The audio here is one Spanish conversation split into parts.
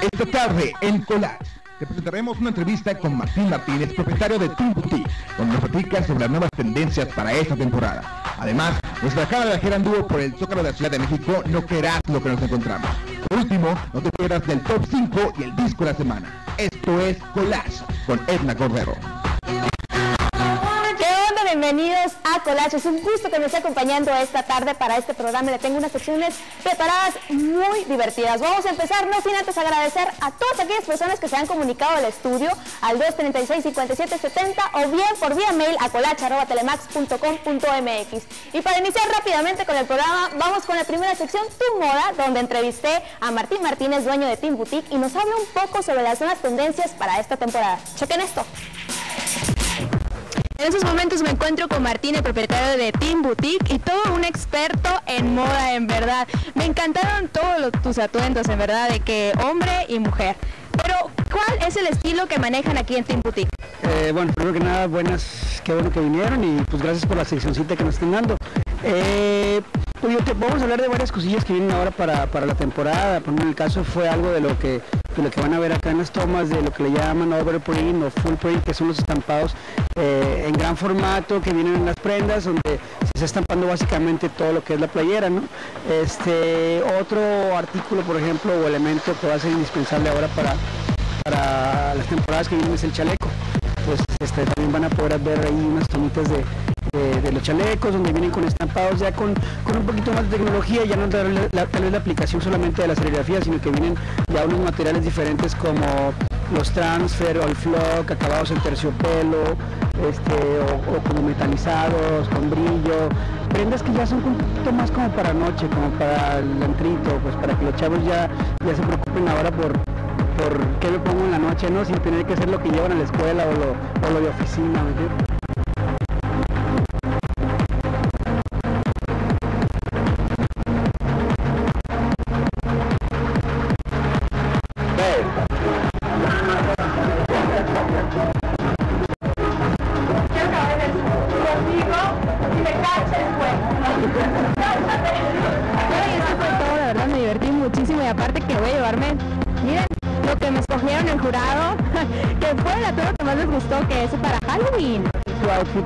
Esta tarde en Collage te presentaremos una entrevista con Martín Martínez, propietario de Team Boutique, donde nos platica sobre las nuevas tendencias para esta temporada. Además, nuestra cámara viajera anduvo por el Zócalo de la Ciudad de México, no creerás lo que nos encontramos. Por último, no te pierdas del Top 5 y el disco de la semana. Esto es Collage con Edna Cordero a Collage. Es un gusto que me esté acompañando esta tarde para este programa. Le tengo unas secciones preparadas muy divertidas. Vamos a empezar, no sin antes agradecer a todas aquellas personas que se han comunicado al estudio al 236-5770 o bien por vía mail a colache.telemax.com.mx. Y para iniciar rápidamente con el programa, vamos con la primera sección, Tu Moda, donde entrevisté a Martín Martínez, dueño de Team Boutique, y nos habla un poco sobre las nuevas tendencias para esta temporada. Chequen esto. En esos momentos me encuentro con Martín, el propietario de Team Boutique y todo un experto en moda, en verdad. Me encantaron todos tus atuendos, en verdad, de que hombre y mujer. Pero, ¿cuál es el estilo que manejan aquí en Team Boutique? Eh, bueno, primero que nada, buenas, qué bueno que vinieron y pues gracias por la seccioncita que nos estén dando. Eh, pues, vamos a hablar de varias cosillas que vienen ahora para, la temporada. Por el caso fue algo de lo que lo que van a ver acá en las tomas de lo que le llaman overprint o full print, que son los estampados eh, en gran formato que vienen en las prendas, donde se está estampando básicamente todo lo que es la playera. ¿no? Este, otro artículo, por ejemplo, o elemento que va a ser indispensable ahora para, para las temporadas que vienen es el chaleco. Pues este, también van a poder ver ahí unas tomitas de, de, los chalecos, donde vienen con estampados ya con, un poquito más de tecnología, ya no tal vez la, aplicación solamente de la serigrafía, sino que vienen ya unos materiales diferentes como los transfer o el flock, acabados en terciopelo, este, o, como metalizados, con brillo, prendas que ya son un poquito más como para noche, como para el entrito, pues para que los chavos ya, ya se preocupen ahora por, por qué me pongo en la noche, ¿no? Sin tener que hacer lo que llevan a la escuela o lo, o lo de oficina,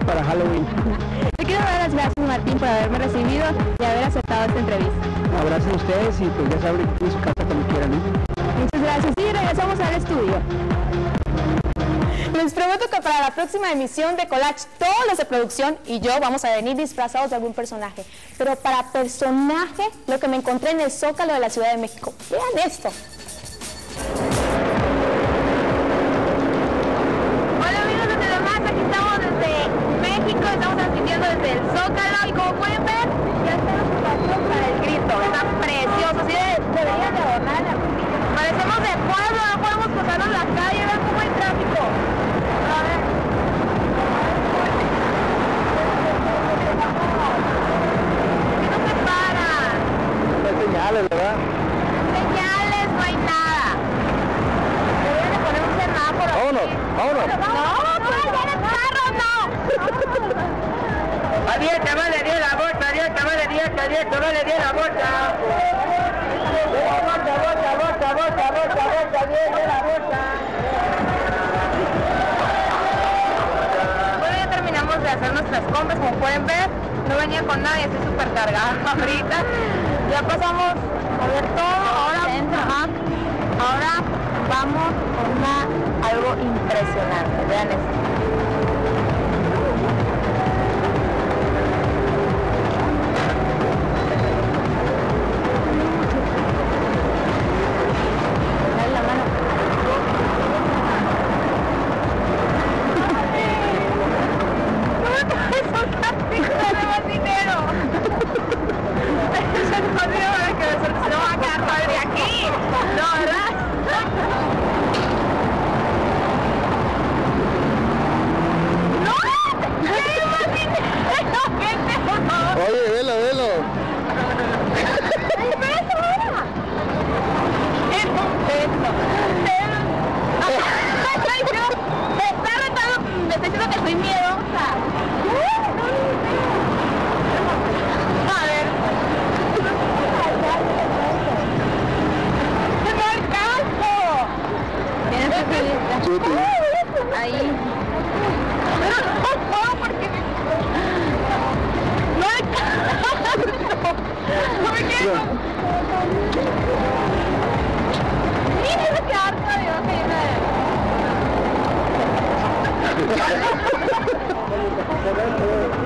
para Halloween. Te quiero dar las gracias Martín por haberme recibido y haber aceptado esta entrevista. abrazo a ustedes y pues ya saben en su casa como quieran. Muchas gracias y regresamos al estudio. Les prometo que para la próxima emisión de Collage, todos los de producción y yo vamos a venir disfrazados de algún personaje. Pero para personaje, lo que me encontré en el Zócalo de la Ciudad de México. Vean esto. Transmitiendo desde el Zócalo y como pueden ver, ya está la para el grito, está precioso, así de, deberían de adornar Parecemos de pueblo, no podemos cruzarnos la calle, no venía con nadie, estoy súper cargada ahorita. Ya pasamos a ver todo, ahora, ahora vamos con una, algo impresionante, vean esto.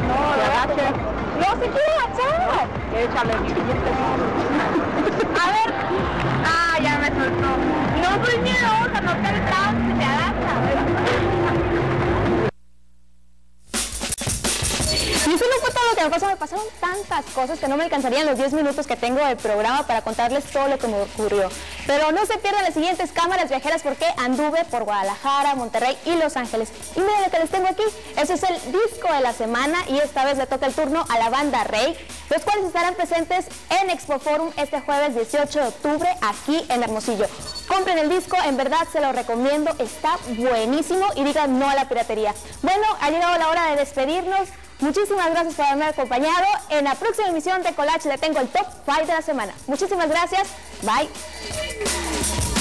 No, gracias. No, se quiere agachar. Échale. A ver. Ah, ya me soltó. No soy miedosa, no te el se te agacha. Y eso no fue todo lo que me pasó, pasaron tantas cosas que no me alcanzarían los 10 minutos que tengo de programa para contarles todo lo que me ocurrió. Pero no se pierdan las siguientes cámaras viajeras porque anduve por Guadalajara, Monterrey y Los Ángeles. Y miren lo que les tengo aquí, ese es el disco de la semana y esta vez le toca el turno a la banda Rey, los cuales estarán presentes en Expo Forum este jueves 18 de octubre aquí en Hermosillo. Compren el disco, en verdad se lo recomiendo, está buenísimo y digan no a la piratería. Bueno, ha llegado la hora de despedirnos. Muchísimas gracias por haberme acompañado. En la próxima emisión de Collage le tengo el top 5 de la semana. Muchísimas gracias. Bye.